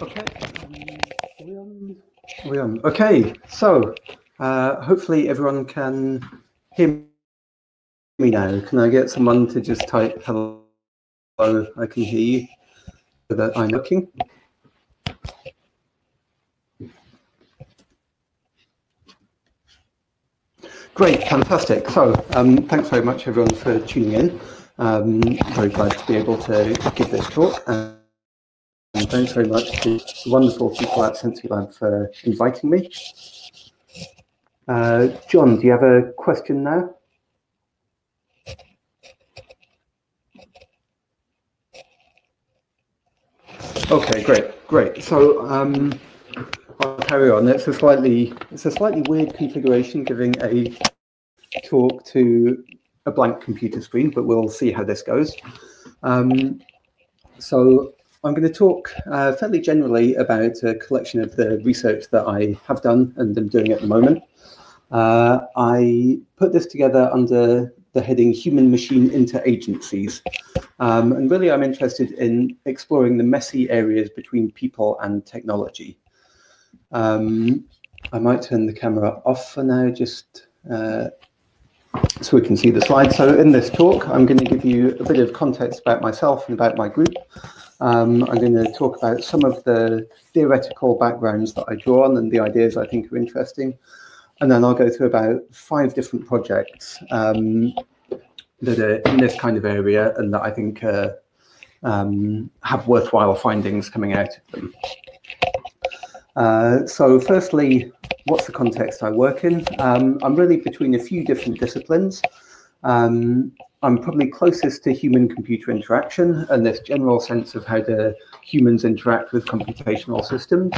Okay. We on? We on? Okay. So uh, hopefully everyone can hear me now. Can I get someone to just type hello? I can hear you. So that I'm looking. Great, fantastic. So um, thanks very much everyone for tuning in. Um, very glad to be able to give this talk. And thanks very much to the wonderful people at SensiLab for inviting me. Uh, John, do you have a question now? Okay, great, great. So um, I'll carry on. It's a slightly it's a slightly weird configuration giving a talk to a blank computer screen, but we'll see how this goes. Um, so I'm going to talk uh, fairly generally about a collection of the research that I have done and am doing at the moment. Uh, I put this together under the heading Human Machine Interagencies. Um, and really, I'm interested in exploring the messy areas between people and technology. Um, I might turn the camera off for now, just uh, so we can see the slides. So in this talk, I'm going to give you a bit of context about myself and about my group. Um, I'm going to talk about some of the theoretical backgrounds that I draw on and the ideas I think are interesting. And then I'll go through about five different projects um, that are in this kind of area and that I think uh, um, have worthwhile findings coming out of them. Uh, so firstly, what's the context I work in? Um, I'm really between a few different disciplines. Um, I'm probably closest to human-computer interaction and this general sense of how the humans interact with computational systems.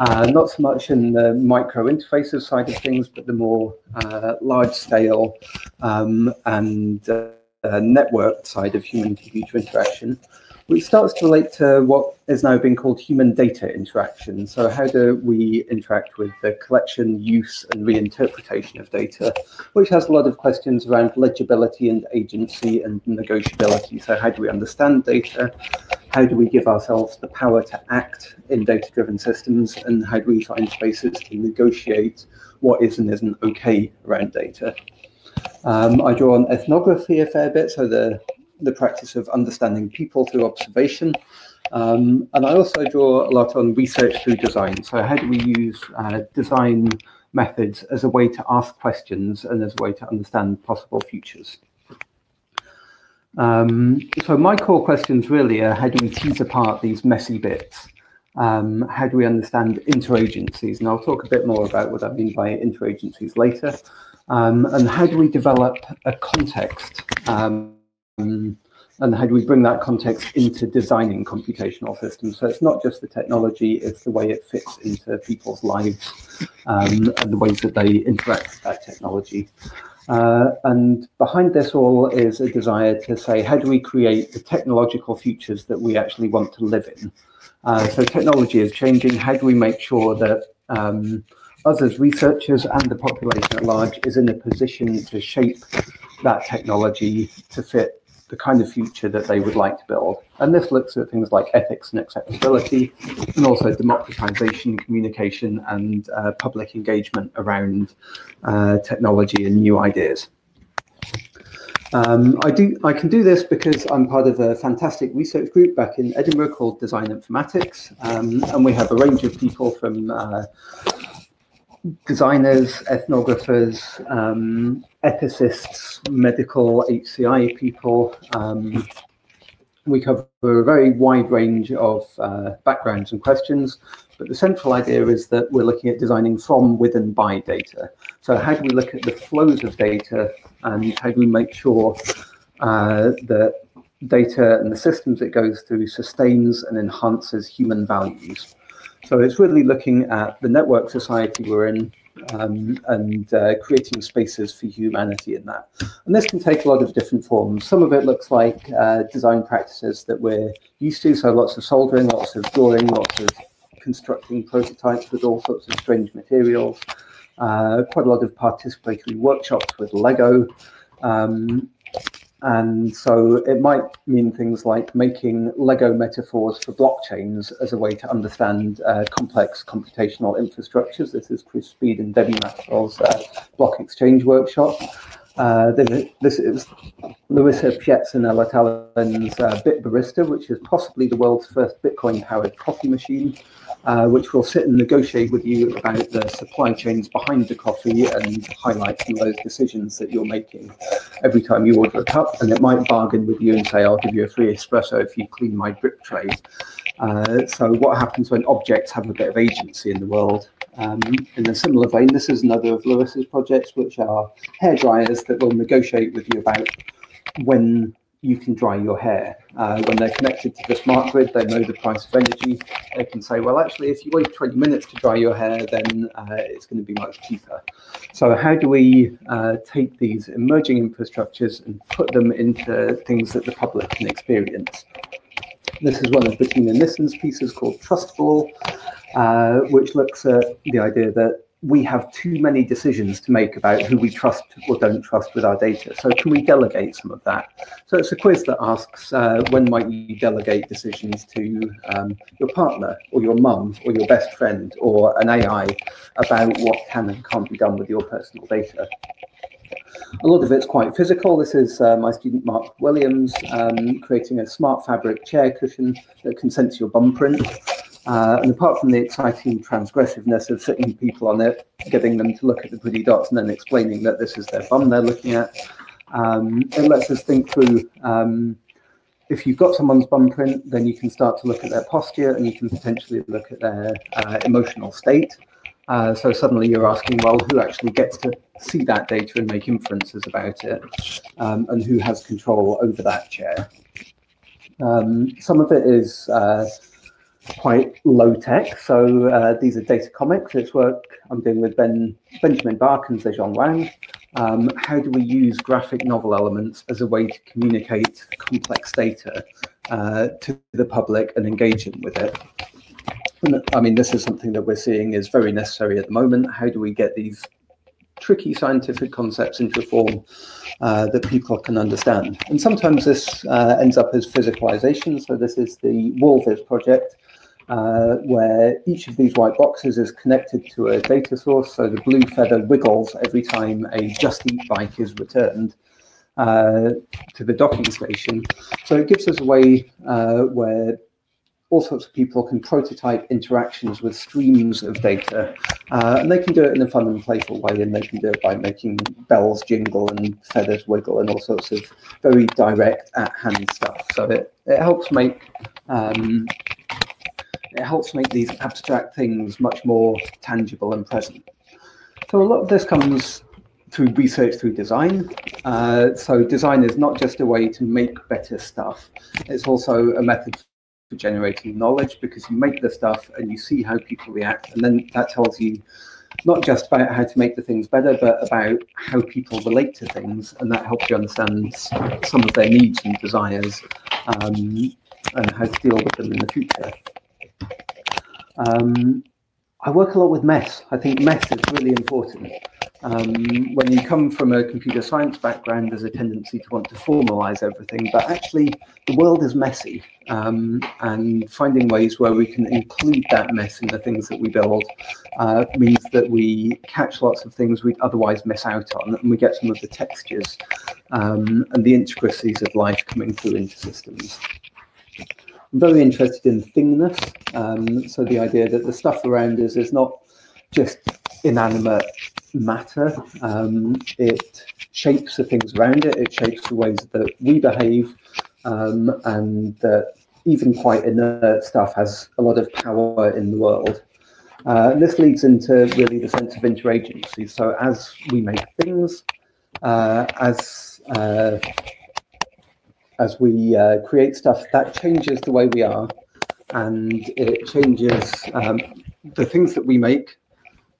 Uh, not so much in the micro interfaces side of things, but the more uh, large-scale um, and uh, networked side of human-computer interaction which starts to relate to what is now being called human data interaction. So how do we interact with the collection, use and reinterpretation of data, which has a lot of questions around legibility and agency and negotiability. So how do we understand data? How do we give ourselves the power to act in data-driven systems? And how do we find spaces to negotiate what is and isn't okay around data? Um, I draw on ethnography a fair bit, so the the practice of understanding people through observation. Um, and I also draw a lot on research through design. So how do we use uh, design methods as a way to ask questions and as a way to understand possible futures? Um, so my core questions really are how do we tease apart these messy bits? Um, how do we understand interagencies? And I'll talk a bit more about what I mean by interagencies later. Um, and how do we develop a context um, um, and how do we bring that context into designing computational systems? So it's not just the technology, it's the way it fits into people's lives um, and the ways that they interact with that technology. Uh, and behind this all is a desire to say, how do we create the technological futures that we actually want to live in? Uh, so technology is changing. How do we make sure that um, us as researchers and the population at large is in a position to shape that technology to fit the kind of future that they would like to build. And this looks at things like ethics and acceptability, and also democratization, communication, and uh, public engagement around uh, technology and new ideas. Um, I do. I can do this because I'm part of a fantastic research group back in Edinburgh called Design Informatics, um, and we have a range of people from uh, designers, ethnographers, um, ethicists, medical HCI people. Um, we cover a very wide range of uh, backgrounds and questions, but the central idea is that we're looking at designing from, with, and by data. So how do we look at the flows of data and how do we make sure uh, that data and the systems it goes through sustains and enhances human values? So it's really looking at the network society we're in um, and uh, creating spaces for humanity in that. And this can take a lot of different forms. Some of it looks like uh, design practices that we're used to, so lots of soldering, lots of drawing, lots of constructing prototypes with all sorts of strange materials, uh, quite a lot of participatory workshops with Lego, um, And so it might mean things like making Lego metaphors for blockchains as a way to understand uh, complex computational infrastructures. This is Chris Speed and Debbie Maxwell's uh, block exchange workshop. Uh, this is Larissa Pschetz and Ella Tallyn's uh, Bit Barista, which is possibly the world's first Bitcoin-powered coffee machine, uh, which will sit and negotiate with you about the supply chains behind the coffee and highlight some of those decisions that you're making every time you order a cup. And it might bargain with you and say, I'll give you a free espresso if you clean my drip tray. Uh, so what happens when objects have a bit of agency in the world? Um, in a similar vein, this is another of Lewis's projects, which are hair dryers that will negotiate with you about when you can dry your hair. Uh, when they're connected to the smart grid, they know the price of energy. They can say, well, actually, if you wait 20 minutes to dry your hair, then uh, it's going to be much cheaper. So how do we uh, take these emerging infrastructures and put them into things that the public can experience? This is one of Bettina Nissen's pieces called Trustful, uh, which looks at the idea that we have too many decisions to make about who we trust or don't trust with our data. So can we delegate some of that? So it's a quiz that asks uh, when might you delegate decisions to um, your partner or your mum or your best friend or an AI about what can and can't be done with your personal data. A lot of it's quite physical. This is uh, my student Mark Williams um, creating a smart fabric chair cushion that can sense your bum print. Uh, and apart from the exciting transgressiveness of sitting people on it, getting them to look at the pretty dots and then explaining that this is their bum they're looking at, um, it lets us think through um, if you've got someone's bum print, then you can start to look at their posture and you can potentially look at their uh, emotional state. Uh, so suddenly you're asking, well, who actually gets to see that data and make inferences about it, um, and who has control over that chair? Um, some of it is uh, quite low tech. So uh, these are data comics. It's work I'm doing with Ben Benjamin Bach and Zezhong Wang. Um, how do we use graphic novel elements as a way to communicate complex data uh, to the public and engage them with it? I mean, this is something that we're seeing is very necessary at the moment. How do we get these tricky scientific concepts into a form uh, that people can understand? And sometimes this uh, ends up as physicalization. So this is the WallViz project, uh, where each of these white boxes is connected to a data source. So the blue feather wiggles every time a Just Eat bike is returned uh, to the docking station. So it gives us a way uh, where all sorts of people can prototype interactions with streams of data. Uh, and they can do it in a fun and playful way, and they can do it by making bells jingle and feathers wiggle and all sorts of very direct at-hand stuff. So it, it helps make um, it helps make these abstract things much more tangible and present. So a lot of this comes through research through design. Uh, so design is not just a way to make better stuff. It's also a method for generating knowledge because you make the stuff and you see how people react. And then that tells you not just about how to make the things better, but about how people relate to things. And that helps you understand some of their needs and desires um, and how to deal with them in the future. Um, I work a lot with mess. I think mess is really important. Um, when you come from a computer science background, there's a tendency to want to formalize everything, but actually the world is messy. Um, and finding ways where we can include that mess in the things that we build uh, means that we catch lots of things we'd otherwise miss out on, and we get some of the textures um, and the intricacies of life coming through into systems. I'm very interested in thingness. Um, so the idea that the stuff around us is not just inanimate matter. Um, it shapes the things around it. It shapes the ways that we behave, um, and that even quite inert stuff has a lot of power in the world. Uh, this leads into really the sense of interagency. So as we make things, uh, as uh, as we uh, create stuff that changes the way we are and it changes um, the things that we make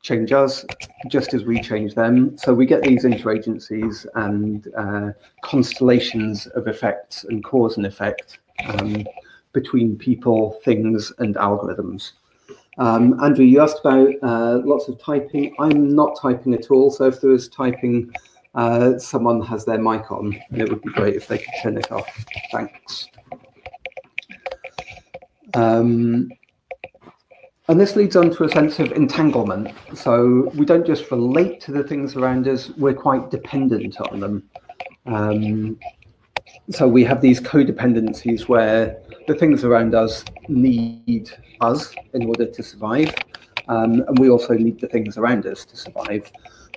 change us just as we change them. So we get these interagencies and uh, constellations of effects and cause and effect um, between people, things, and algorithms. Um, Andrew, you asked about uh, lots of typing. I'm not typing at all. So if there was typing Uh, someone has their mic on, and it would be great if they could turn it off. Thanks. Um, and this leads on to a sense of entanglement. So we don't just relate to the things around us, we're quite dependent on them. Um, so we have these codependencies where the things around us need us in order to survive. Um, and we also need the things around us to survive.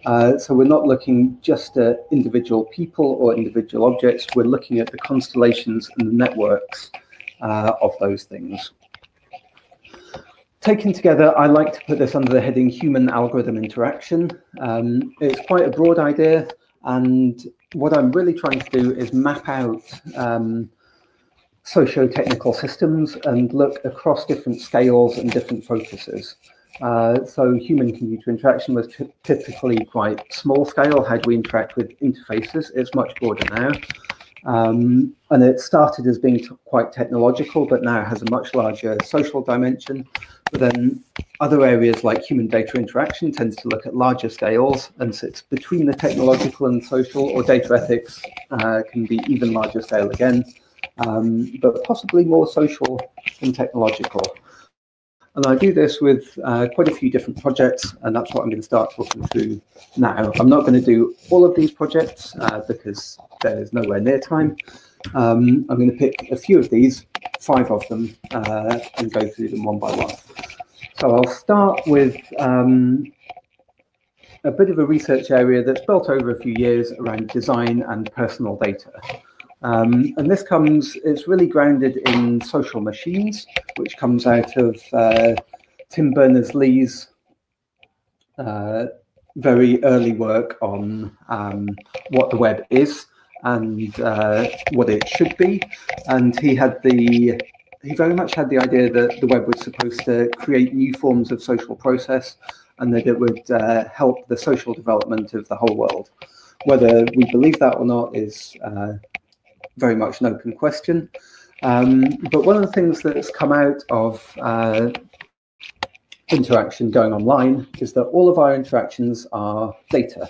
Uh, so we're not looking just at individual people or individual objects, we're looking at the constellations and the networks uh, of those things. Taken together, I like to put this under the heading human algorithm interaction. Um, it's quite a broad idea, and what I'm really trying to do is map out um, socio-technical systems and look across different scales and different focuses. Uh, so human computer interaction was typically quite small scale. How do we interact with interfaces? It's much broader now. Um, and it started as being quite technological, but now has a much larger social dimension. But then other areas like human data interaction tends to look at larger scales and sits between the technological and social, or data ethics uh, can be even larger scale again, um, but possibly more social than technological. And I do this with uh, quite a few different projects, and that's what I'm going to start talking through now. I'm not going to do all of these projects uh, because there's nowhere near time. Um, I'm going to pick a few of these, five of them, uh, and go through them one by one. So I'll start with um, a bit of a research area that's built over a few years around design and personal data. Um, and this comes, it's really grounded in social machines, which comes out of uh, Tim Berners-Lee's uh, very early work on um, what the web is and uh, what it should be. And he had the, he very much had the idea that the web was supposed to create new forms of social process and that it would uh, help the social development of the whole world. Whether we believe that or not is uh, very much an open question. Um, but one of the things that's come out of uh, interaction going online is that all of our interactions are data.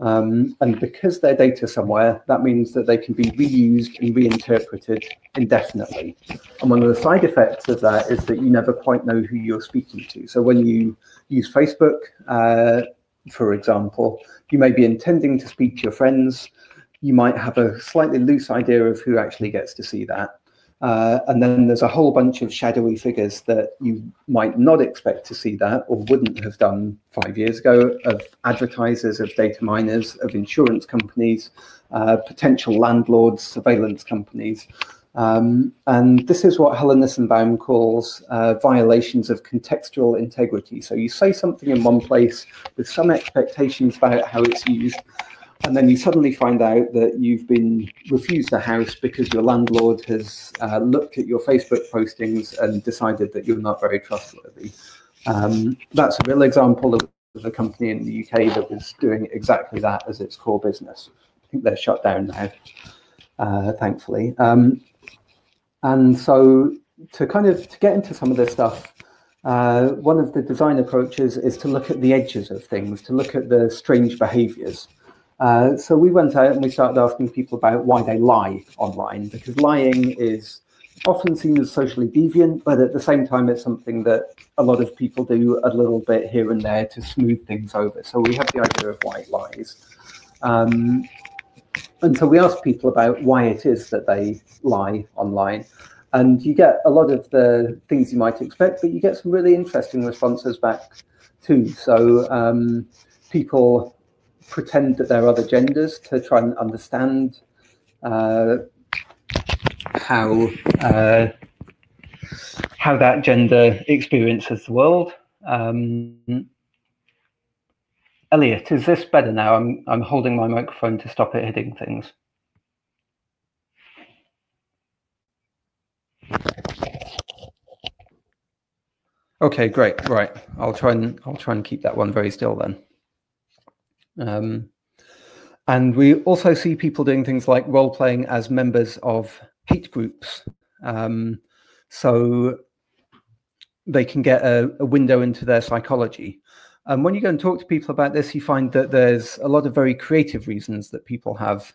Um, and because they're data somewhere, that means that they can be reused and reinterpreted indefinitely. And one of the side effects of that is that you never quite know who you're speaking to. So when you use Facebook, uh, for example, you may be intending to speak to your friends, you might have a slightly loose idea of who actually gets to see that. Uh, and then there's a whole bunch of shadowy figures that you might not expect to see that or wouldn't have done five years ago of advertisers, of data miners, of insurance companies, uh, potential landlords, surveillance companies. Um, and this is what Helen Nissenbaum calls uh, violations of contextual integrity. So you say something in one place with some expectations about how it's used, and then you suddenly find out that you've been refused a house because your landlord has uh, looked at your Facebook postings and decided that you're not very trustworthy. Um, that's a real example of a company in the UK that was doing exactly that as its core business. I think they're shut down now, uh, thankfully. Um, and so to kind of to get into some of this stuff, uh, one of the design approaches is to look at the edges of things, to look at the strange behaviors. Uh, so we went out and we started asking people about why they lie online, because lying is often seen as socially deviant, but at the same time, it's something that a lot of people do a little bit here and there to smooth things over. So we have the idea of white lies. Um, and so we ask people about why it is that they lie online. And you get a lot of the things you might expect, but you get some really interesting responses back too. So um, people pretend that there are other genders to try and understand uh, how uh, how that gender experiences the world. Um, Elliot, is this better now? I'm I'm holding my microphone to stop it hitting things. Okay, great. Right, I'll try and I'll try and keep that one very still then. Um, and we also see people doing things like role playing as members of hate groups. Um, so they can get a, a, window into their psychology. And when you go and talk to people about this, you find that there's a lot of very creative reasons that people have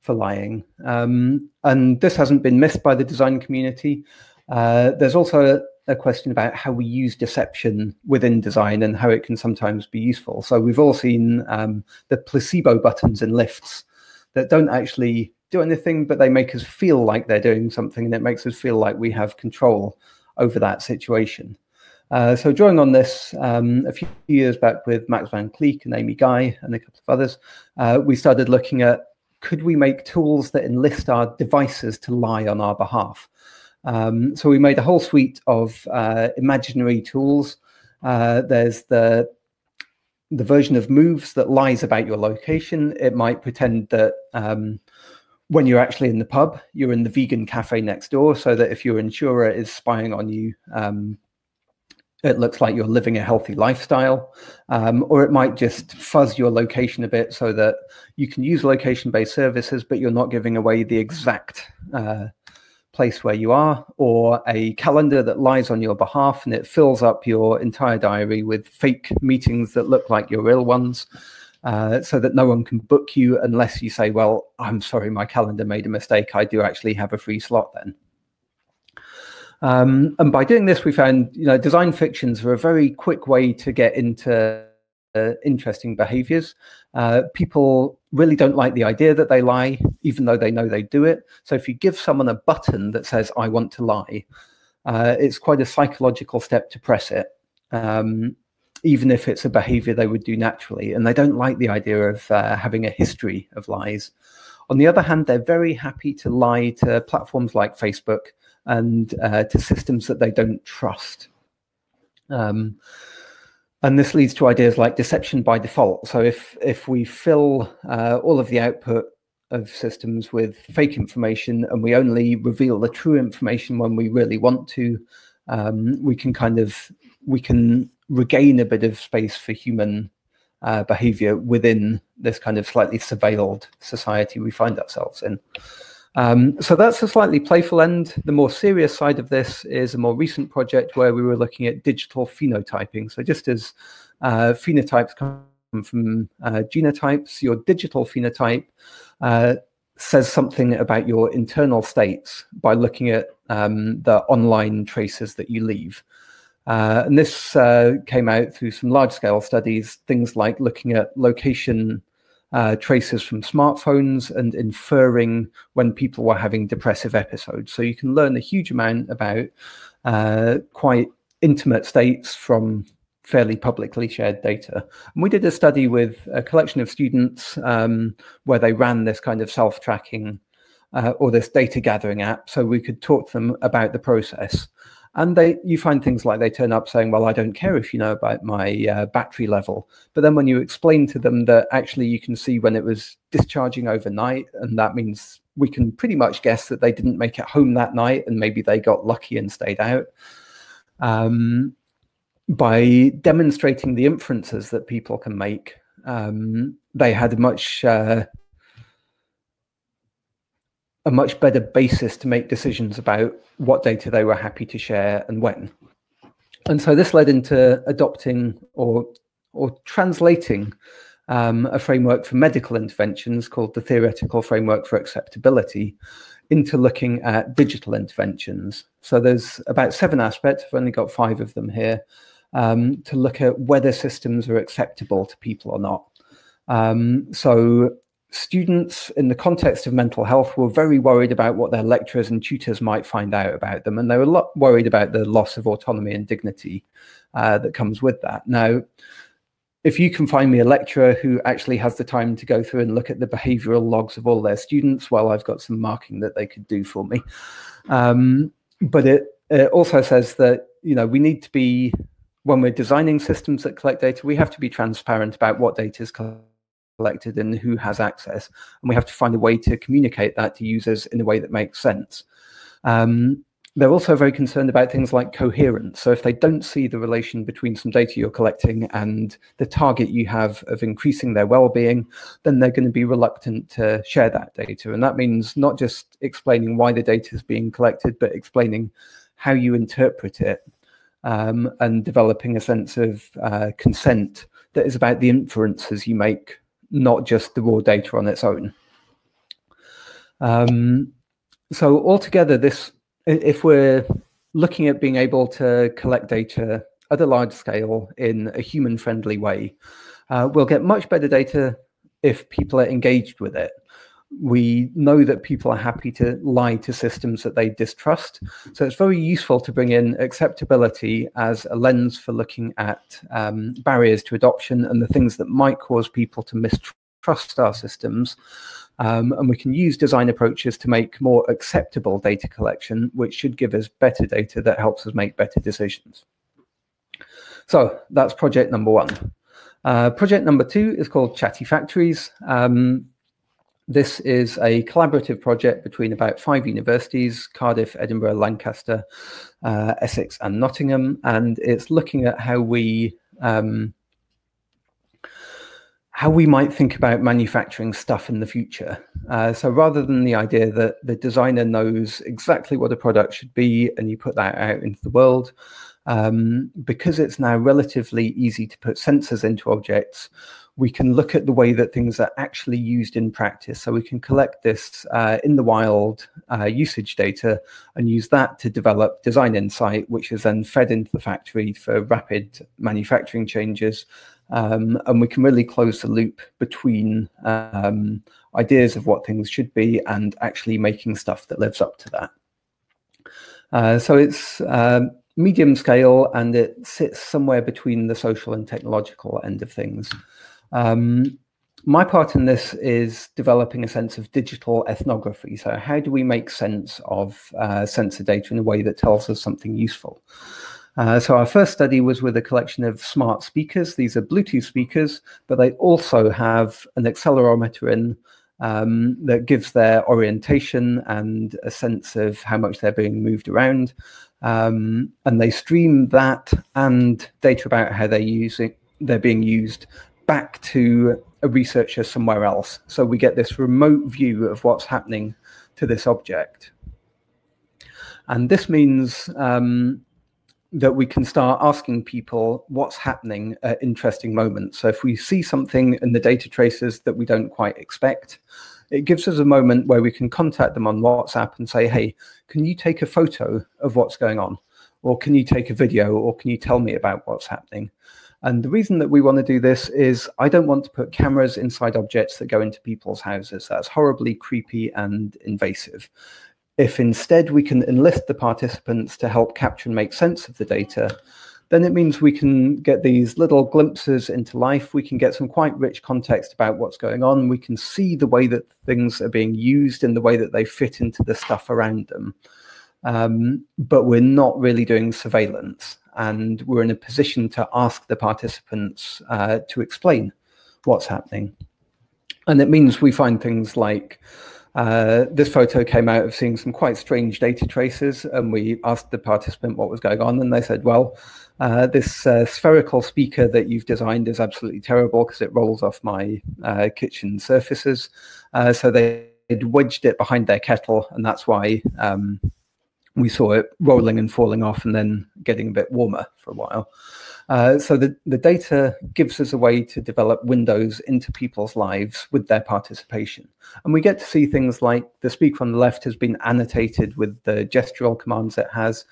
for lying. Um, and this hasn't been missed by the design community. Uh, there's also a, question about how we use deception within design and how it can sometimes be useful. So we've all seen um, the placebo buttons in lifts that don't actually do anything, but they make us feel like they're doing something, and it makes us feel like we have control over that situation. Uh, so drawing on this, um, a few years back with Max Van Kleek and Amy Guy and a couple of others, uh, we started looking at could we make tools that enlist our devices to lie on our behalf? Um, so we made a whole suite of uh, imaginary tools. Uh, there's the the version of moves that lies about your location. It might pretend that um, when you're actually in the pub, you're in the vegan cafe next door, so that if your insurer is spying on you, um, it looks like you're living a healthy lifestyle. Um, or it might just fuzz your location a bit so that you can use location based services, but you're not giving away the exact uh, place where you are, or a calendar that lies on your behalf and it fills up your entire diary with fake meetings that look like your real ones uh, so that no one can book you unless you say, well, I'm sorry, my calendar made a mistake. I do actually have a free slot then. Um, and by doing this, we found, you know, design fictions are a very quick way to get into uh, interesting behaviors. Uh, people really don't like the idea that they lie, even though they know they do it. So if you give someone a button that says, I want to lie, uh, it's quite a psychological step to press it. Um, even if it's a behavior they would do naturally. And they don't like the idea of uh, having a history of lies. On the other hand, they're very happy to lie to platforms like Facebook and uh, to systems that they don't trust. Um, and this leads to ideas like deception by default. So if if we fill uh, all of the output of systems with fake information and we only reveal the true information when we really want to, um, we can kind of we can regain a bit of space for human uh, behavior within this kind of slightly surveilled society we find ourselves in. Um, so that's a slightly playful end. The more serious side of this is a more recent project where we were looking at digital phenotyping. So just as uh, phenotypes come from uh, genotypes, your digital phenotype uh, says something about your internal states by looking at um, the online traces that you leave. Uh, and this uh, came out through some large scale studies, things like looking at location uh, traces from smartphones and inferring when people were having depressive episodes. So you can learn a huge amount about uh, quite intimate states from fairly publicly shared data. And we did a study with a collection of students um, where they ran this kind of self tracking uh, or this data gathering app so we could talk to them about the process and they you find things like they turn up saying well i don't care if you know about my uh, battery level. But then when you explain to them that actually you can see when it was discharging overnight and that means we can pretty much guess that they didn't make it home that night and maybe they got lucky and stayed out um, by demonstrating the inferences that people can make um, they had much uh, a much better basis to make decisions about what data they were happy to share and when. And so this led into adopting or or translating um, a framework for medical interventions called the Theoretical Framework for Acceptability into looking at digital interventions. So there's about seven aspects, I've only got five of them here, um, to look at whether systems are acceptable to people or not. Um, so students in the context of mental health were very worried about what their lecturers and tutors might find out about them and they were a lot worried about the loss of autonomy and dignity uh, that comes with that. Now if you can find me a lecturer who actually has the time to go through and look at the behavioral logs of all their students well i've got some marking that they could do for me. Um, but it, it also says that you know we need to be when we're designing systems that collect data we have to be transparent about what data is collected collected and who has access. And we have to find a way to communicate that to users in a way that makes sense. Um, they're also very concerned about things like coherence. So if they don't see the relation between some data you're collecting and the target you have of increasing their well-being, then they're going to be reluctant to share that data. And that means not just explaining why the data is being collected, but explaining how you interpret it um, and developing a sense of uh, consent that is about the inferences you make, not just the raw data on its own. Um, so altogether, this if we're looking at being able to collect data at a large scale in a human-friendly way, uh, we'll get much better data if people are engaged with it we know that people are happy to lie to systems that they distrust. So it's very useful to bring in acceptability as a lens for looking at um, barriers to adoption and the things that might cause people to mistrust our systems. Um, and we can use design approaches to make more acceptable data collection, which should give us better data that helps us make better decisions. So that's project number one. Uh, project number two is called Chatty Factories. Um, this is a collaborative project between about five universities, Cardiff, Edinburgh, Lancaster, uh, Essex and Nottingham, and it's looking at how we um, how we might think about manufacturing stuff in the future. Uh, so rather than the idea that the designer knows exactly what a product should be and you put that out into the world, um, because it's now relatively easy to put sensors into objects, we can look at the way that things are actually used in practice. So we can collect this uh, in the wild uh, usage data and use that to develop design insight, which is then fed into the factory for rapid manufacturing changes. Um, and we can really close the loop between um, ideas of what things should be and actually making stuff that lives up to that. Uh, so it's um, medium scale and it sits somewhere between the social and technological end of things. Um, my part in this is developing a sense of digital ethnography. So, how do we make sense of uh, sensor data in a way that tells us something useful? Uh, so, our first study was with a collection of smart speakers. These are Bluetooth speakers, but they also have an accelerometer in um, that gives their orientation and a sense of how much they're being moved around. Um, and they stream that and data about how they're using they're being used back to a researcher somewhere else. So we get this remote view of what's happening to this object. And this means um, that we can start asking people what's happening at interesting moments. So if we see something in the data traces that we don't quite expect, it gives us a moment where we can contact them on WhatsApp and say, hey, can you take a photo of what's going on? Or can you take a video? Or can you tell me about what's happening? And the reason that we want to do this is I don't want to put cameras inside objects that go into people's houses. That's horribly creepy and invasive. If instead we can enlist the participants to help capture and make sense of the data, then it means we can get these little glimpses into life. We can get some quite rich context about what's going on. We can see the way that things are being used and the way that they fit into the stuff around them. Um, but we're not really doing surveillance and we're in a position to ask the participants uh, to explain what's happening. And it means we find things like uh, this photo came out of seeing some quite strange data traces, and we asked the participant what was going on, and they said, "Well, uh, this uh, spherical speaker that you've designed is absolutely terrible because it rolls off my uh, kitchen surfaces." Uh, so they wedged it behind their kettle, and that's why um, we saw it rolling and falling off and then getting a bit warmer for a while. Uh, so the, the data gives us a way to develop windows into people's lives with their participation. And we get to see things like the speaker on the left has been annotated with the gestural commands it has.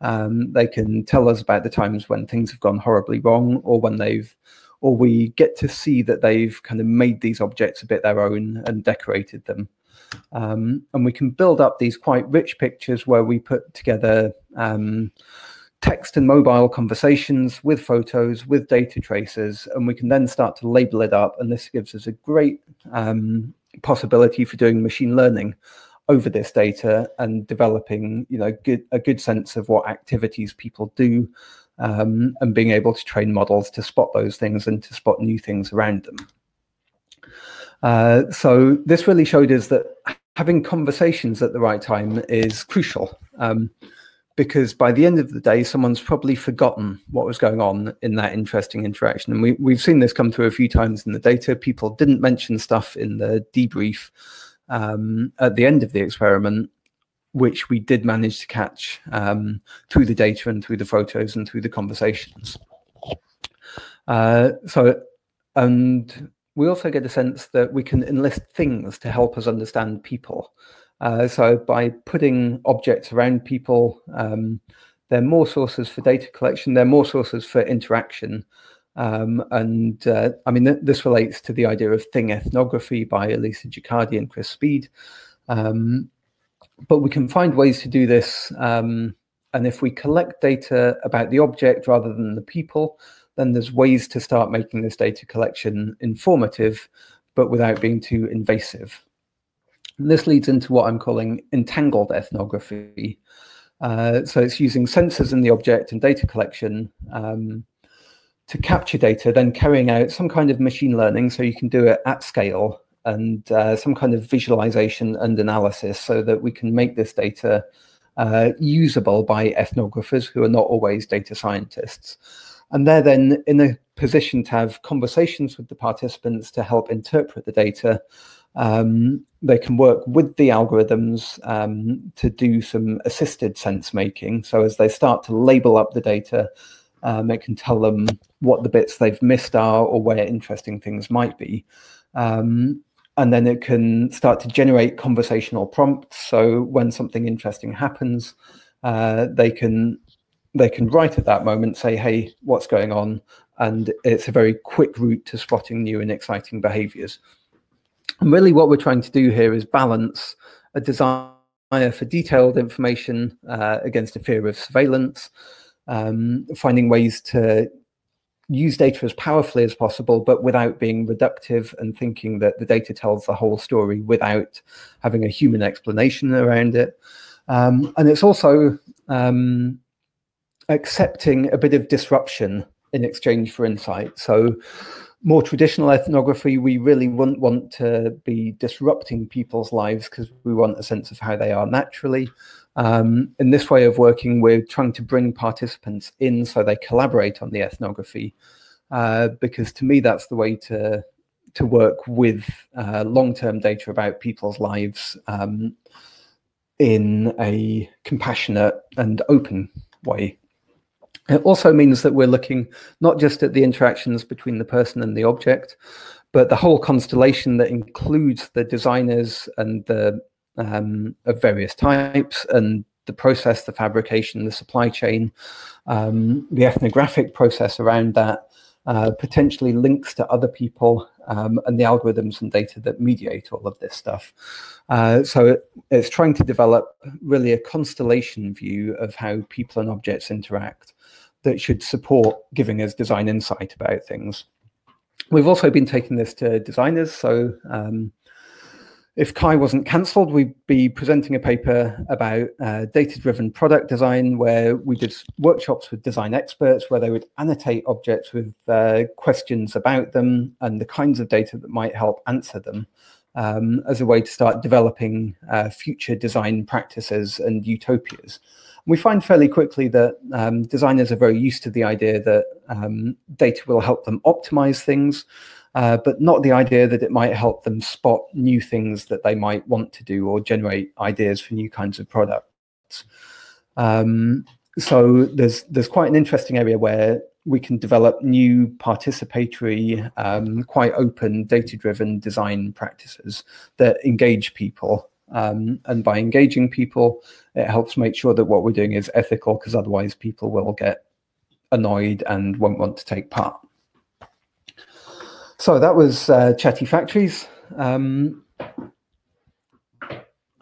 Um, they can tell us about the times when things have gone horribly wrong or when they've or we get to see that they've kind of made these objects a bit their own and decorated them. Um, and we can build up these quite rich pictures where we put together um, text and mobile conversations with photos, with data traces, and we can then start to label it up. And this gives us a great um, possibility for doing machine learning over this data and developing, you know, good, a good sense of what activities people do um, and being able to train models to spot those things and to spot new things around them. Uh, so this really showed us that having conversations at the right time is crucial um, because by the end of the day, someone's probably forgotten what was going on in that interesting interaction. And we, we've seen this come through a few times in the data. People didn't mention stuff in the debrief um, at the end of the experiment which we did manage to catch um, through the data and through the photos and through the conversations. Uh, so, and we also get a sense that we can enlist things to help us understand people. Uh, so by putting objects around people, um, they're more sources for data collection, they're more sources for interaction. Um, and uh, I mean, th this relates to the idea of thing ethnography by Elisa Giaccardi and Chris Speed. Um, but we can find ways to do this. Um, and if we collect data about the object rather than the people, then there's ways to start making this data collection informative, but without being too invasive. And this leads into what I'm calling entangled ethnography. Uh, so it's using sensors in the object and data collection um, to capture data, then carrying out some kind of machine learning so you can do it at scale and uh, some kind of visualization and analysis so that we can make this data uh, usable by ethnographers who are not always data scientists. And they're then in a position to have conversations with the participants to help interpret the data. Um, they can work with the algorithms um, to do some assisted sense making. So as they start to label up the data, um, it can tell them what the bits they've missed are or where interesting things might be. Um, and then it can start to generate conversational prompts. So when something interesting happens, uh, they can they can write at that moment, say, "Hey, what's going on?" And it's a very quick route to spotting new and exciting behaviors. And really, what we're trying to do here is balance a desire for detailed information uh, against a fear of surveillance, um, finding ways to use data as powerfully as possible, but without being reductive and thinking that the data tells the whole story without having a human explanation around it. Um, and it's also um, accepting a bit of disruption in exchange for insight. So, more traditional ethnography, we really wouldn't want to be disrupting people's lives because we want a sense of how they are naturally. Um, in this way of working, we're trying to bring participants in so they collaborate on the ethnography, uh, because to me, that's the way to to work with uh, long-term data about people's lives um, in a compassionate and open way. It also means that we're looking not just at the interactions between the person and the object, but the whole constellation that includes the designers and the um, of various types and the process, the fabrication, the supply chain, um, the ethnographic process around that, uh, potentially links to other people um, and the algorithms and data that mediate all of this stuff. Uh, so it, it's trying to develop really a constellation view of how people and objects interact that should support giving us design insight about things. We've also been taking this to designers. So um, if CHI wasn't cancelled, we'd be presenting a paper about uh, data-driven product design, where we did workshops with design experts, where they would annotate objects with uh, questions about them and the kinds of data that might help answer them, um, as a way to start developing uh, future design practices and utopias. We find fairly quickly that um, designers are very used to the idea that um, data will help them optimize things uh, but not the idea that it might help them spot new things that they might want to do or generate ideas for new kinds of products. Um, so there's there's quite an interesting area where we can develop new participatory, um, quite open, data-driven design practices that engage people. Um, and by engaging people, it helps make sure that what we're doing is ethical, because otherwise people will get annoyed and won't want to take part. So that was uh, Chatty Factories. Um,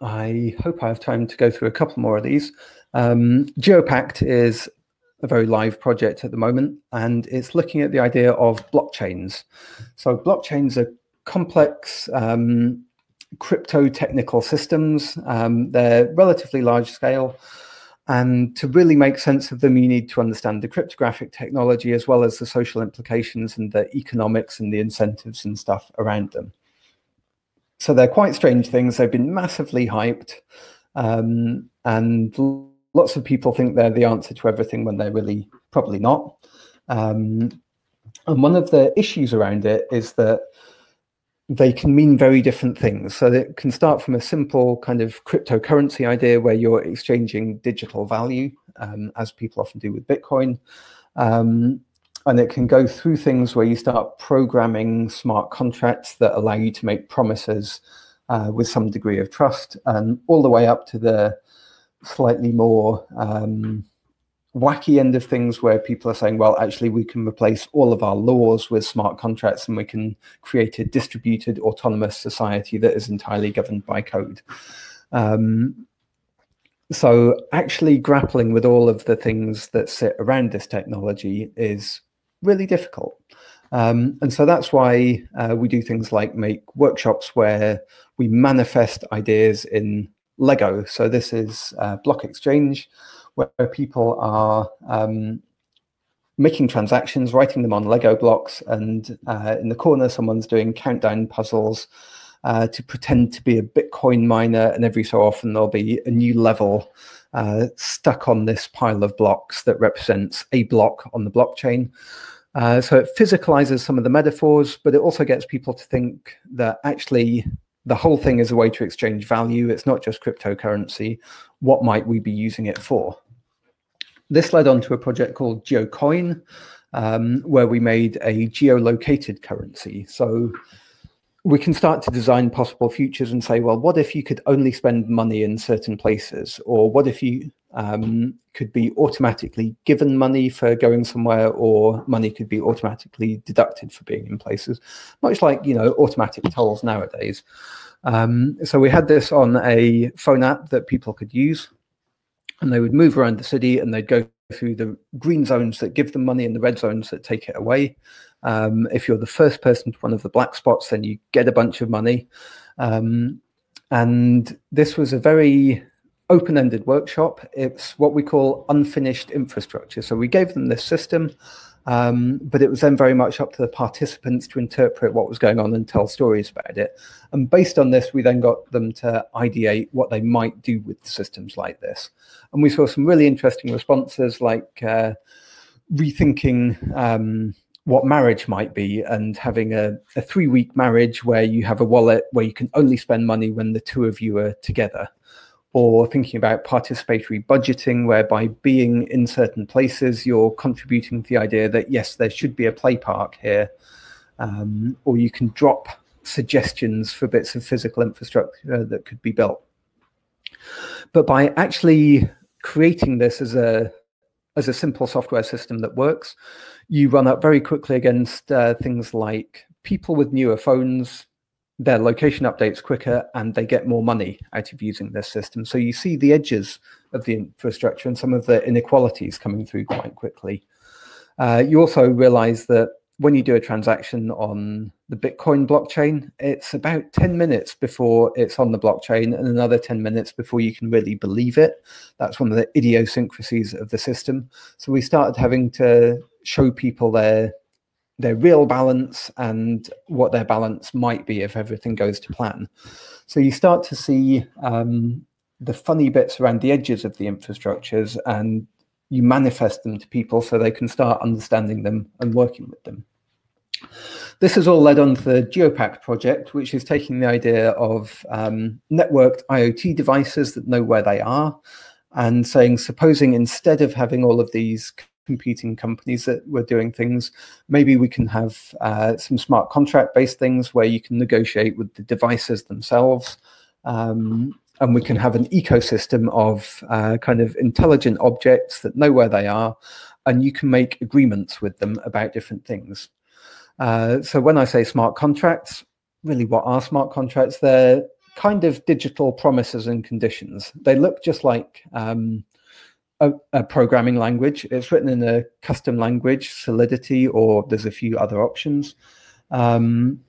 I hope I have time to go through a couple more of these. Um, GeoPact is a very live project at the moment, and it's looking at the idea of blockchains. So blockchains are complex um, crypto technical systems. Um, they're relatively large scale. And to really make sense of them, you need to understand the cryptographic technology as well as the social implications and the economics and the incentives and stuff around them. So they're quite strange things. They've been massively hyped. Um, and lots of people think they're the answer to everything when they're really probably not. Um, and one of the issues around it is that they can mean very different things. So it can start from a simple kind of cryptocurrency idea where you're exchanging digital value, um, as people often do with Bitcoin. Um, and it can go through things where you start programming smart contracts that allow you to make promises uh, with some degree of trust, and all the way up to the slightly more um, wacky end of things where people are saying, well, actually, we can replace all of our laws with smart contracts and we can create a distributed autonomous society that is entirely governed by code. Um, so actually grappling with all of the things that sit around this technology is really difficult. Um, and so that's why uh, we do things like make workshops where we manifest ideas in Lego. So this is uh, Block Exchange, where people are um, making transactions, writing them on Lego blocks, and uh, in the corner, someone's doing countdown puzzles uh, to pretend to be a Bitcoin miner, and every so often there'll be a new level uh, stuck on this pile of blocks that represents a block on the blockchain. Uh, so it physicalizes some of the metaphors, but it also gets people to think that actually the whole thing is a way to exchange value. It's not just cryptocurrency. What might we be using it for? This led on to a project called GeoCoin, um, where we made a geolocated currency. So we can start to design possible futures and say, well, what if you could only spend money in certain places? Or what if you um, could be automatically given money for going somewhere, or money could be automatically deducted for being in places, much like, you know, automatic tolls nowadays. Um, so we had this on a phone app that people could use, and they would move around the city and they'd go through the green zones that give them money and the red zones that take it away. Um, if you're the first person to one of the black spots, then you get a bunch of money. Um, and this was a very open-ended workshop. It's what we call unfinished infrastructure. So we gave them this system, um, but it was then very much up to the participants to interpret what was going on and tell stories about it. And based on this, we then got them to ideate what they might do with systems like this. And we saw some really interesting responses like uh, rethinking um, what marriage might be and having a, a three week marriage where you have a wallet where you can only spend money when the two of you are together. Or thinking about participatory budgeting whereby being in certain places you're contributing to the idea that yes there should be a play park here. Um, or you can drop suggestions for bits of physical infrastructure that could be built. But by actually creating this as a as a simple software system that works you run up very quickly against uh, things like people with newer phones, their location updates quicker, and they get more money out of using this system. So you see the edges of the infrastructure and some of the inequalities coming through quite quickly. Uh, you also realize that when you do a transaction on the Bitcoin blockchain, it's about 10 minutes before it's on the blockchain and another 10 minutes before you can really believe it. That's one of the idiosyncrasies of the system. So we started having to show people their their real balance and what their balance might be if everything goes to plan. So you start to see um, the funny bits around the edges of the infrastructures and you manifest them to people so they can start understanding them and working with them. This has all led on to the GeoPact project, which is taking the idea of um, networked IoT devices that know where they are and saying, supposing instead of having all of these competing companies that were doing things. Maybe we can have uh, some smart contract based things where you can negotiate with the devices themselves. Um, and we can have an ecosystem of uh, kind of intelligent objects that know where they are, and you can make agreements with them about different things. Uh, so when I say smart contracts, really what are smart contracts? They're kind of digital promises and conditions. They look just like um, a, a, programming language. It's written in a custom language, Solidity, or there's a few other options. Um,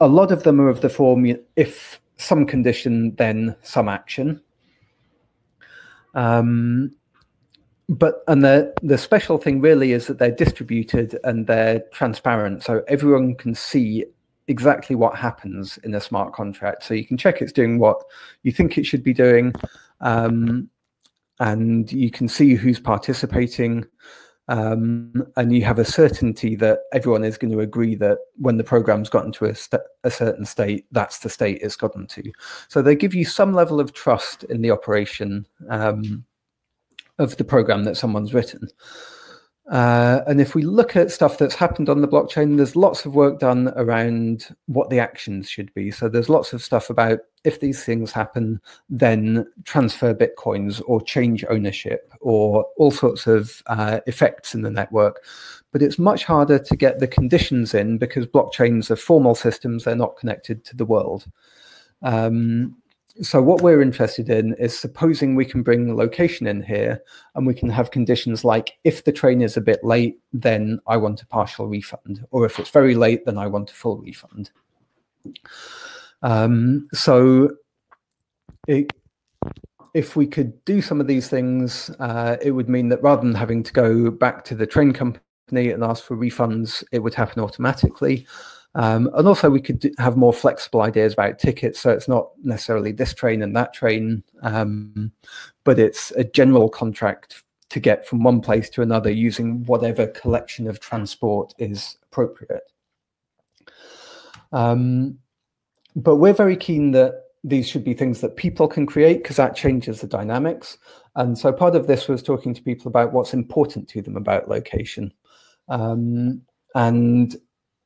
a lot of them are of the form if some condition, then some action. Um, but and the the special thing really is that they're distributed and they're transparent, so everyone can see exactly what happens in a smart contract. So you can check it's doing what you think it should be doing. Um, and you can see who's participating. Um, and you have a certainty that everyone is going to agree that when the program's gotten to a, st- a, certain state, that's the state it's gotten to. So they give you some level of trust in the operation um, of the program that someone's written. Uh, and if we look at stuff that's happened on the blockchain, there's lots of work done around what the actions should be. So there's lots of stuff about if these things happen, then transfer bitcoins or change ownership or all sorts of uh, effects in the network. But it's much harder to get the conditions in because blockchains are formal systems, they're not connected to the world. Um, so what we're interested in is supposing we can bring location in here and we can have conditions like if the train is a bit late then i want a partial refund or if it's very late then i want a full refund. Um, so it, if we could do some of these things uh, it would mean that rather than having to go back to the train company and ask for refunds it would happen automatically um, and also, we could have more flexible ideas about tickets. So it's not necessarily this train and that train, um, but it's a general contract to get from one place to another using whatever collection of transport is appropriate. Um, but we're very keen that these should be things that people can create because that changes the dynamics. And so part of this was talking to people about what's important to them about location. Um, and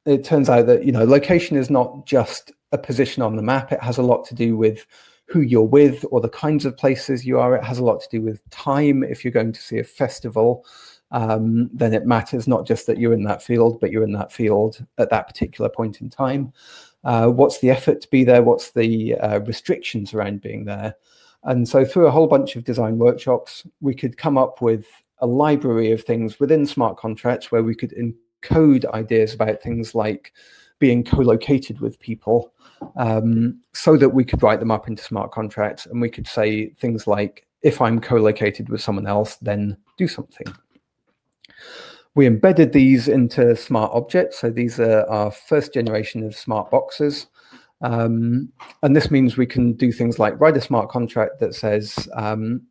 it turns out that you know location is not just a position on the map. It has a lot to do with who you're with or the kinds of places you are. It has a lot to do with time. If you're going to see a festival um, then it matters not just that you're in that field but you're in that field at that particular point in time. Uh, what's the effort to be there? What's the uh, restrictions around being there? And so through a whole bunch of design workshops we could come up with a library of things within smart contracts where we could in code ideas about things like being co-located with people um, so that we could write them up into smart contracts and we could say things like if i'm co-located with someone else then do something. We embedded these into smart objects. So these are our first generation of smart boxes. Um, and this means we can do things like write a smart contract that says um,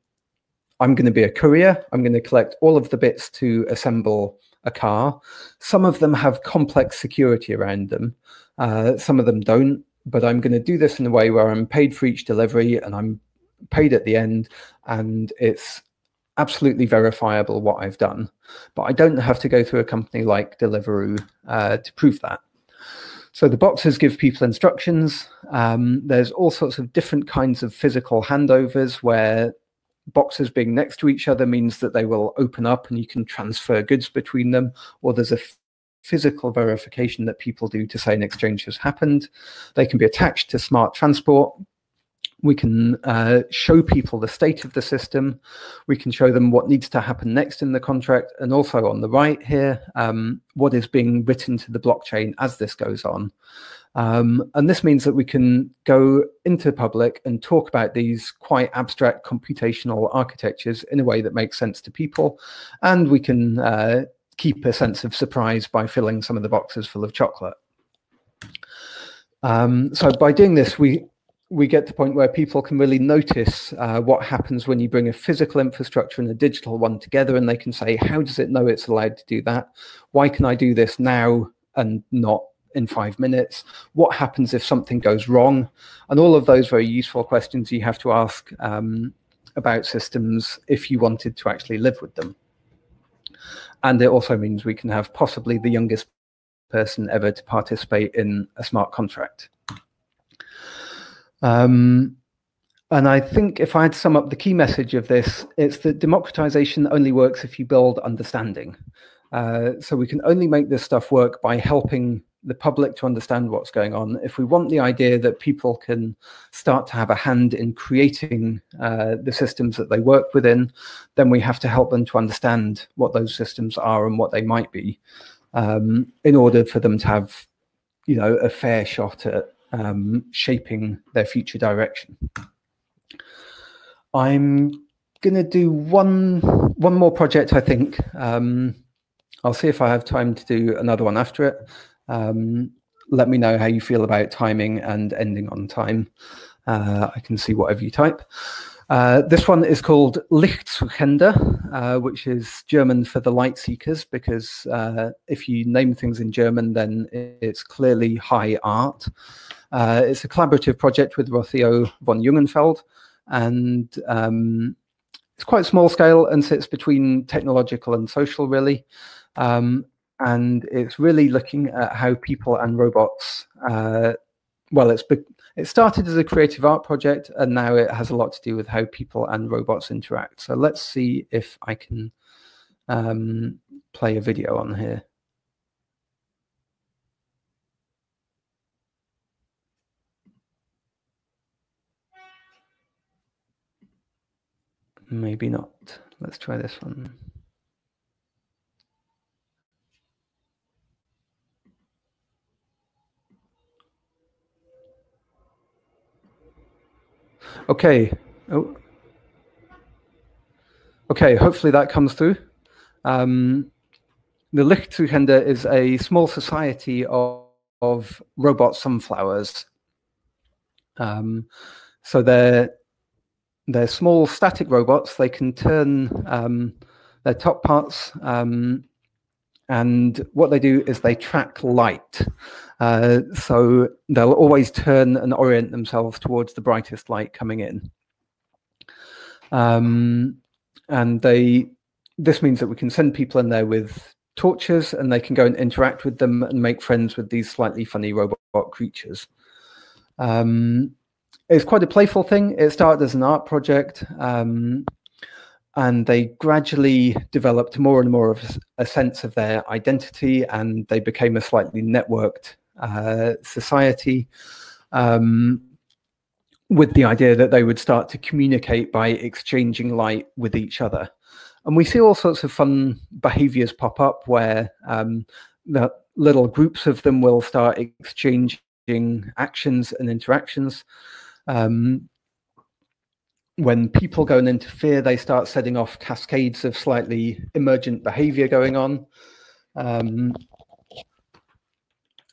i'm going to be a courier. I'm going to collect all of the bits to assemble a car. Some of them have complex security around them. Uh, some of them don't. But I'm going to do this in a way where I'm paid for each delivery and I'm paid at the end, and it's absolutely verifiable what I've done. But I don't have to go through a company like Deliveroo uh, to prove that. So the boxes give people instructions. Um, there's all sorts of different kinds of physical handovers where boxes being next to each other means that they will open up and you can transfer goods between them, or there's a physical verification that people do to say an exchange has happened. They can be attached to smart transport. We can uh, show people the state of the system. We can show them what needs to happen next in the contract. And also on the right here, um, what is being written to the blockchain as this goes on. Um, and this means that we can go into public and talk about these quite abstract computational architectures in a way that makes sense to people. And we can uh, keep a sense of surprise by filling some of the boxes full of chocolate. Um, so by doing this, we we get to the point where people can really notice uh, what happens when you bring a physical infrastructure and a digital one together, and they can say, "How does it know it's allowed to do that? Why can I do this now and not in five minutes? What happens if something goes wrong? And all of those very useful questions you have to ask um, about systems if you wanted to actually live with them. And it also means we can have possibly the youngest person ever to participate in a smart contract. Um, and I think if I had to sum up the key message of this, it's that democratization only works if you build understanding. Uh, so we can only make this stuff work by helping the public to understand what's going on, if we want the idea that people can start to have a hand in creating uh, the systems that they work within, then we have to help them to understand what those systems are and what they might be, um, in order for them to have, you know, a fair shot at um, shaping their future direction. I'm going to do one one more project, I think. Um, I'll see if I have time to do another one after it. Um, let me know how you feel about timing and ending on time. Uh, I can see whatever you type. Uh, this one is called Lichtsuchende, uh, which is German for the light seekers, because uh, if you name things in German, then it's clearly high art. Uh, it's a collaborative project with Rocio von Jungenfeld, and um, it's quite small scale and sits between technological and social, really. Um, and it's really looking at how people and robots, uh, well, it's it started as a creative art project, and now it has a lot to do with how people and robots interact. So let's see if I can um, play a video on here. Maybe not. Let's try this one. Okay. Oh. Okay, hopefully that comes through. Um, the Lichtsuchende is a small society of, of robot sunflowers. Um, so they're, they're small static robots. They can turn um, their top parts um, and what they do is they track light. Uh, so they'll always turn and orient themselves towards the brightest light coming in. Um, and they this means that we can send people in there with torches and they can go and interact with them and make friends with these slightly funny robot creatures. Um, it's quite a playful thing. It started as an art project. Um, and they gradually developed more and more of a sense of their identity and they became a slightly networked uh, society um, with the idea that they would start to communicate by exchanging light with each other. And we see all sorts of fun behaviors pop up where um, the little groups of them will start exchanging actions and interactions um, when people go and interfere, they start setting off cascades of slightly emergent behavior going on. Um,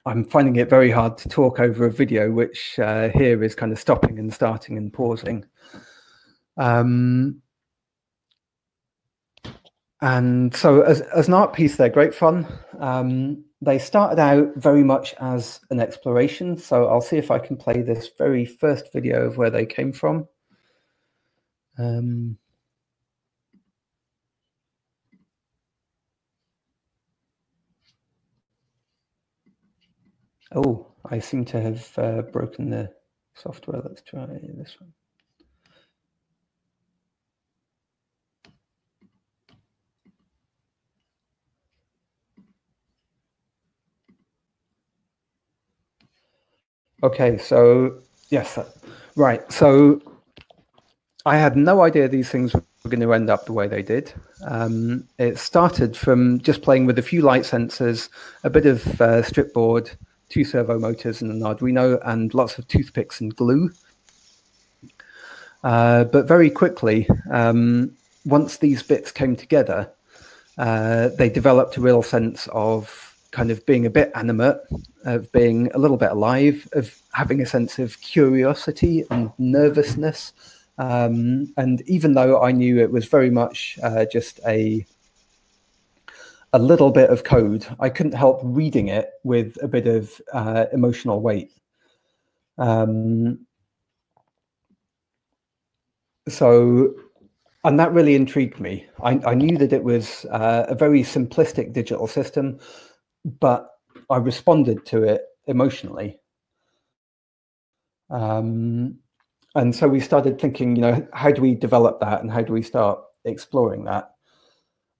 I'm finding it very hard to talk over a video, which uh, here is kind of stopping and starting and pausing. Um, and so as, as an art piece, they're great fun. Um, they started out very much as an exploration. So I'll see if I can play this very first video of where they came from. Um, oh, I seem to have uh, broken the software. Let's try this one. Okay, so yes, right. So I had no idea these things were going to end up the way they did. Um, it started from just playing with a few light sensors, a bit of uh, strip board, two servo motors and an Arduino, and lots of toothpicks and glue. Uh, but very quickly, um, once these bits came together, uh, they developed a real sense of kind of being a bit animate, of being a little bit alive, of having a sense of curiosity and nervousness, um, and even though I knew it was very much uh, just a a little bit of code, I couldn't help reading it with a bit of uh, emotional weight. Um, so, and that really intrigued me. I, I knew that it was uh, a very simplistic digital system, but I responded to it emotionally. Um, and so we started thinking, you know, how do we develop that and how do we start exploring that?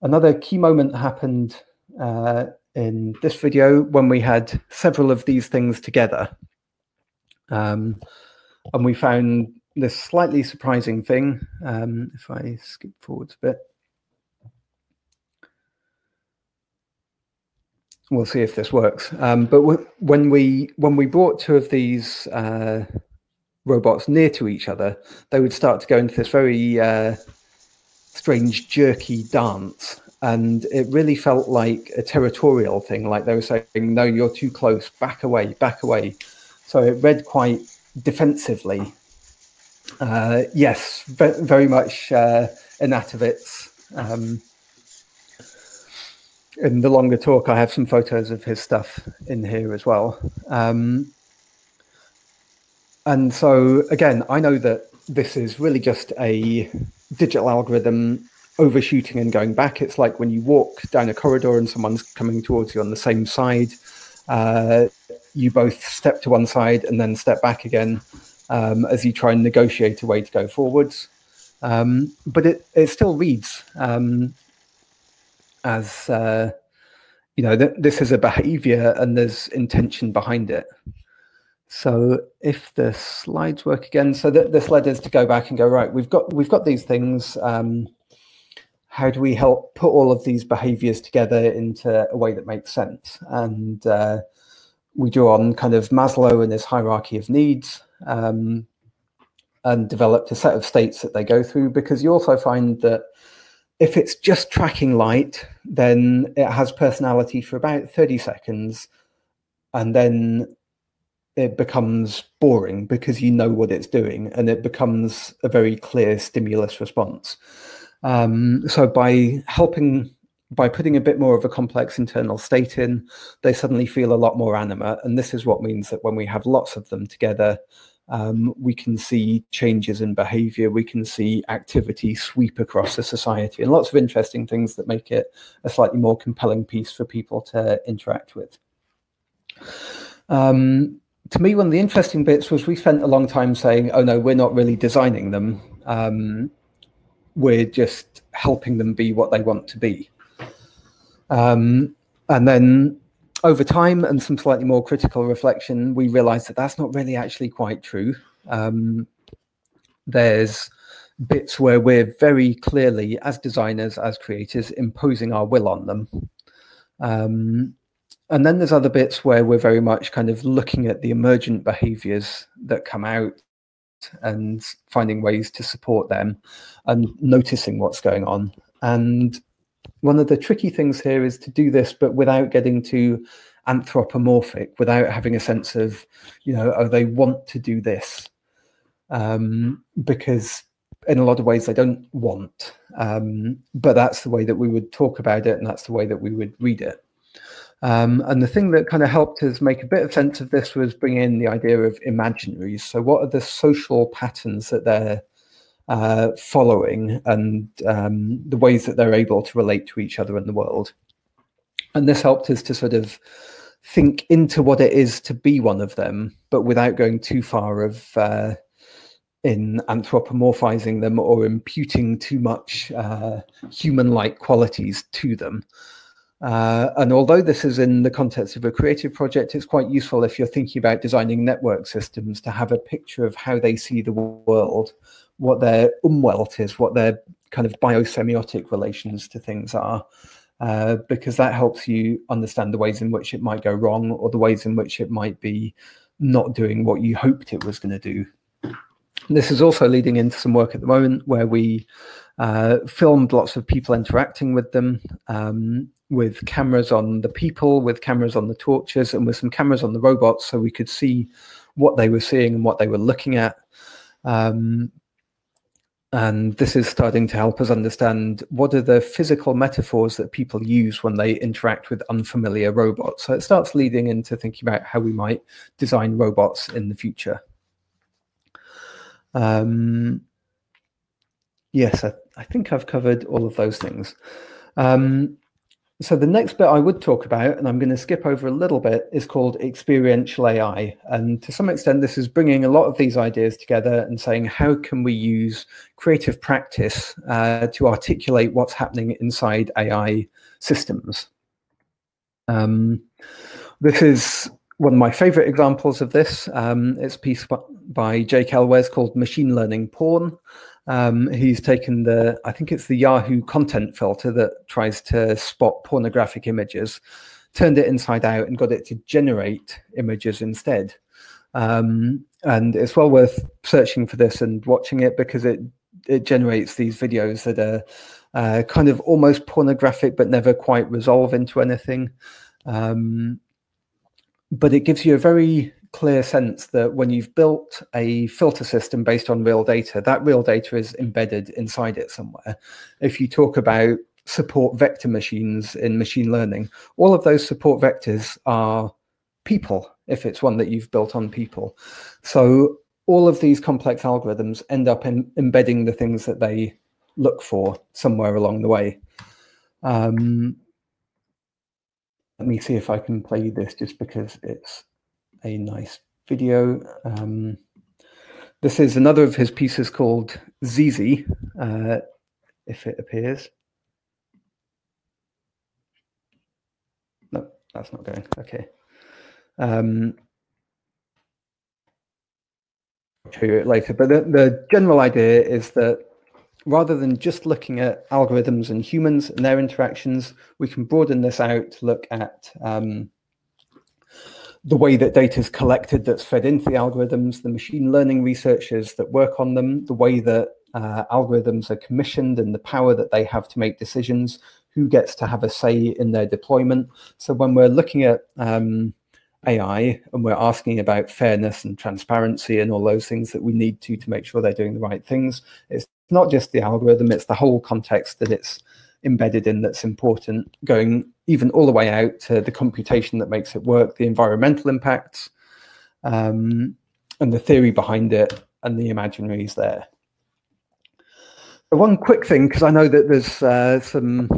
Another key moment happened uh, in this video when we had several of these things together. Um, and we found this slightly surprising thing. Um, if I skip forwards a bit. We'll see if this works. Um, but when we when we brought two of these uh, robots near to each other, they would start to go into this very uh, strange, jerky dance. And it really felt like a territorial thing, like they were saying, No, you're too close, back away, back away. So it read quite defensively. Uh, yes, very much uh, Ihnatowicz. Um, in the longer talk, I have some photos of his stuff in here as well. Um, and so, again, I know that this is really just a digital algorithm overshooting and going back. It's like when you walk down a corridor and someone's coming towards you on the same side. Uh, you both step to one side and then step back again um, as you try and negotiate a way to go forwards. Um, but it, it still reads um, as, uh, you know, th this is a behavior and there's intention behind it. So if the slides work again, so that this led us to go back and go, right, we've got, we've got these things. Um, how do we help put all of these behaviors together into a way that makes sense? And uh, we draw on kind of Maslow and his hierarchy of needs um, and developed a set of states that they go through because you also find that if it's just tracking light, then it has personality for about 30 seconds and then it becomes boring because you know what it's doing and it becomes a very clear stimulus response. Um, so by helping by putting a bit more of a complex internal state in, they suddenly feel a lot more animate. And this is what means that when we have lots of them together, um, we can see changes in behavior, we can see activity sweep across the society, and lots of interesting things that make it a slightly more compelling piece for people to interact with. Um, to me, one of the interesting bits was we spent a long time saying, oh no, we're not really designing them. Um, we're just helping them be what they want to be. Um, and then over time and some slightly more critical reflection, we realized that that's not really actually quite true. Um, there's bits where we're very clearly, as designers, as creators, imposing our will on them. Um, and then there's other bits where we're very much kind of looking at the emergent behaviors that come out and finding ways to support them and noticing what's going on. And one of the tricky things here is to do this, but without getting too anthropomorphic, without having a sense of, you know, oh, they want to do this. Um, because in a lot of ways they don't want. Um, but that's the way that we would talk about it, and that's the way that we would read it. Um, and the thing that kind of helped us make a bit of sense of this was bring in the idea of imaginaries. So, what are the social patterns that they're uh, following and um, the ways that they're able to relate to each other in the world. And this helped us to sort of think into what it is to be one of them, but without going too far of uh, in anthropomorphizing them or imputing too much uh, human-like qualities to them. Uh, and although this is in the context of a creative project, it's quite useful if you're thinking about designing network systems to have a picture of how they see the world what their umwelt is, what their kind of biosemiotic relations to things are, uh, because that helps you understand the ways in which it might go wrong or the ways in which it might be not doing what you hoped it was going to do. This is also leading into some work at the moment where we uh, filmed lots of people interacting with them um, with cameras on the people, with cameras on the torches, and with some cameras on the robots so we could see what they were seeing and what they were looking at. Um, and this is starting to help us understand what are the physical metaphors that people use when they interact with unfamiliar robots. So it starts leading into thinking about how we might design robots in the future. Um, yes, I, I, think I've covered all of those things. Um, so the next bit I would talk about, and I'm going to skip over a little bit, is called experiential AI. And to some extent, this is bringing a lot of these ideas together and saying, how can we use creative practice uh, to articulate what's happening inside AI systems? Um, this is one of my favorite examples of this. Um, it's a piece by Jake Elwes called Machine Learning Porn. Um, he's taken the, I think it's the Yahoo content filter that tries to spot pornographic images, turned it inside out and got it to generate images instead. Um, and it's well worth searching for this and watching it because it it generates these videos that are uh, kind of almost pornographic but never quite resolve into anything. Um, but it gives you a very clear sense that when you've built a filter system based on real data, that real data is embedded inside it somewhere. If you talk about support vector machines in machine learning, all of those support vectors are people, if it's one that you've built on people. So all of these complex algorithms end up in embedding the things that they look for somewhere along the way. Um, let me see if I can play this just because it's a nice video. Um, this is another of his pieces called Zizi, uh, if it appears. No, that's not going. Okay. Um, I'll show you it later. But the, the general idea is that rather than just looking at algorithms and humans and their interactions, we can broaden this out to look at um, the way that data is collected that's fed into the algorithms, the machine learning researchers that work on them, the way that uh, algorithms are commissioned and the power that they have to make decisions, who gets to have a say in their deployment. So when we're looking at um, AI and we're asking about fairness and transparency and all those things that we need to to make sure they're doing the right things, it's not just the algorithm, it's the whole context that it's embedded in that's important, going even all the way out to the computation that makes it work, the environmental impacts, um, and the theory behind it, and the imaginaries there. One quick thing, because I know that there's uh, some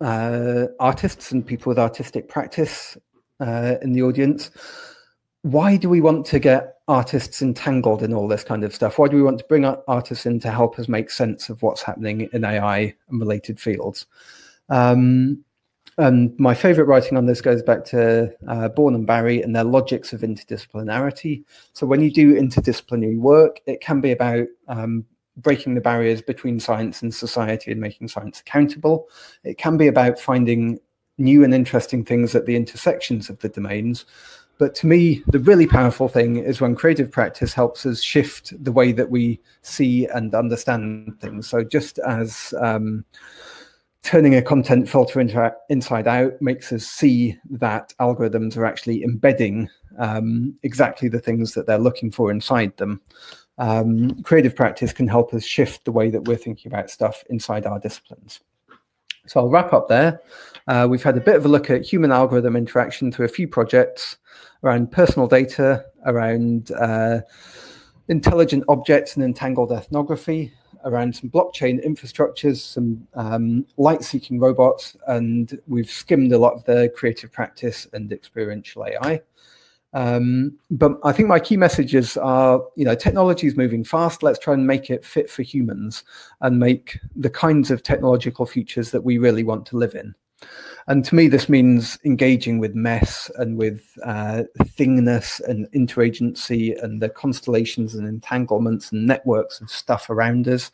uh, artists and people with artistic practice uh, in the audience. Why do we want to get artists entangled in all this kind of stuff? Why do we want to bring artists in to help us make sense of what's happening in AI and related fields? Um, and my favorite writing on this goes back to uh, Born and Barry and their logics of interdisciplinarity. So when you do interdisciplinary work, it can be about um, breaking the barriers between science and society and making science accountable. It can be about finding new and interesting things at the intersections of the domains. But to me, the really powerful thing is when creative practice helps us shift the way that we see and understand things. So just as um, turning a content filter inside out makes us see that algorithms are actually embedding um, exactly the things that they're looking for inside them. Um, creative practice can help us shift the way that we're thinking about stuff inside our disciplines. So I'll wrap up there. Uh, we've had a bit of a look at human algorithm interaction through a few projects around personal data, around uh, intelligent objects and entangled ethnography, around some blockchain infrastructures, some um, light-seeking robots, and we've skimmed a lot of the creative practice and experiential AI. Um, but I think my key messages are, you know, technology is moving fast. Let's try and make it fit for humans and make the kinds of technological futures that we really want to live in. And to me, this means engaging with mess and with uh, thingness and interagency and the constellations and entanglements and networks of stuff around us.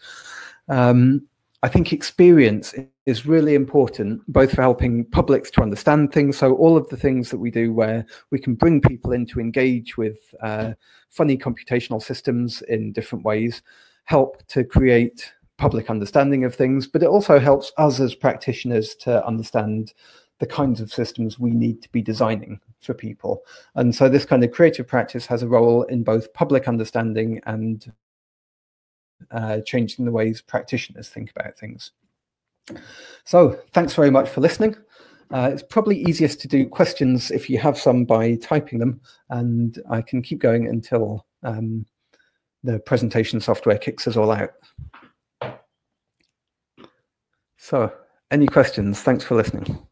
Um, I think experience is really important, both for helping publics to understand things. So all of the things that we do where we can bring people in to engage with uh, funny computational systems in different ways, help to create public understanding of things, but it also helps us as practitioners to understand the kinds of systems we need to be designing for people. And so this kind of creative practice has a role in both public understanding and uh, changing the ways practitioners think about things. So thanks very much for listening. Uh, it's probably easiest to do questions if you have some by typing them, and I can keep going until um, the presentation software kicks us all out. So any questions? Thanks for listening.